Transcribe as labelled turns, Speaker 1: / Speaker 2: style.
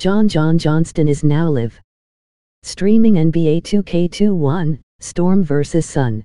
Speaker 1: John John Johnston is now live. Streaming NBA 2K21, Storm vs. Sun.